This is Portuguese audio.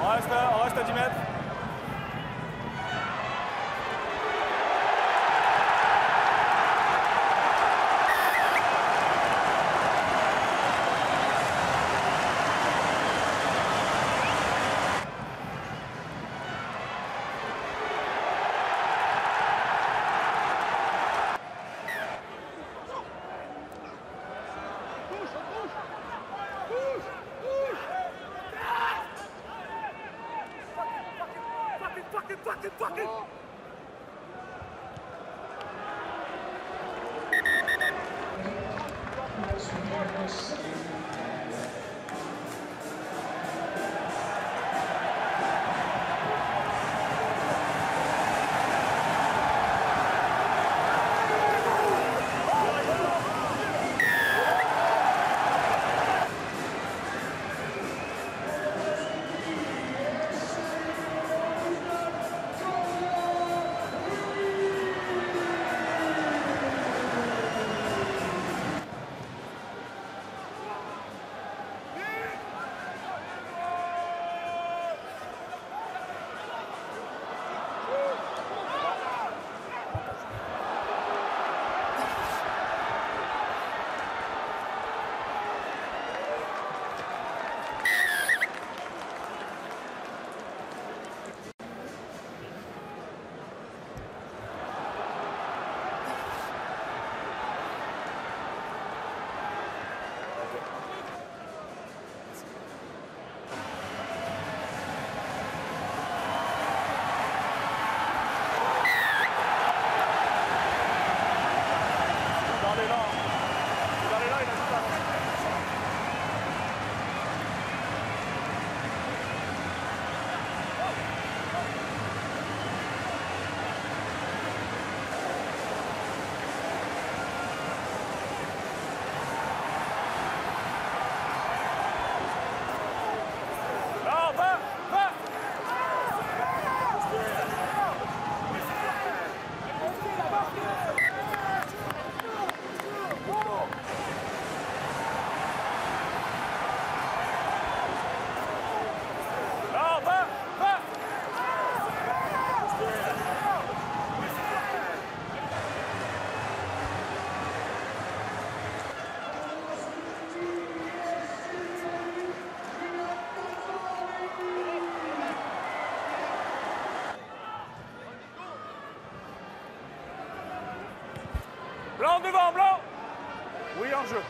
Olha esta, olha está de meta. fucking, fucking, fucking! Oh. Blanc devant, blanc Oui, en jeu.